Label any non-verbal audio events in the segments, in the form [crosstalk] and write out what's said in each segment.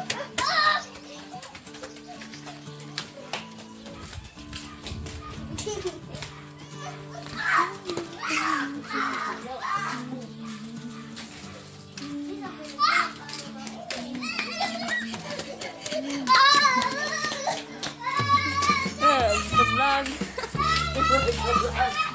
[laughs] 怎么了？[laughs]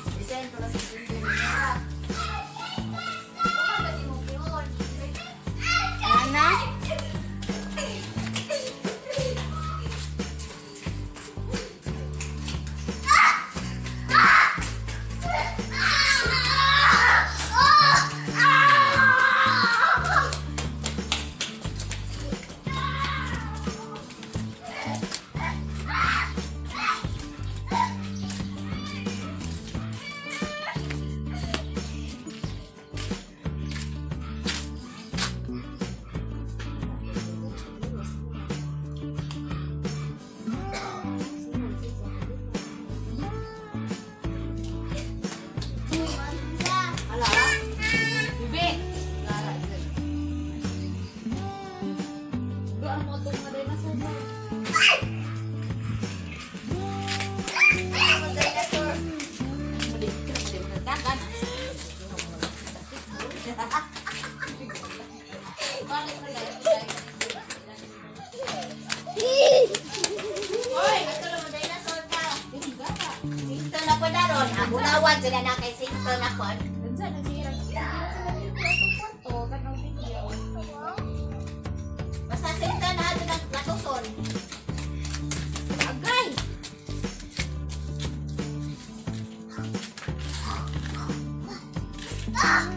Hoy, natulo mo dinosaur ka. Sinto na ko daron. Ang bunawan sila na kay sinto na ko. Unsa na siya? Basta sinto na na natuson. Agay! Ah!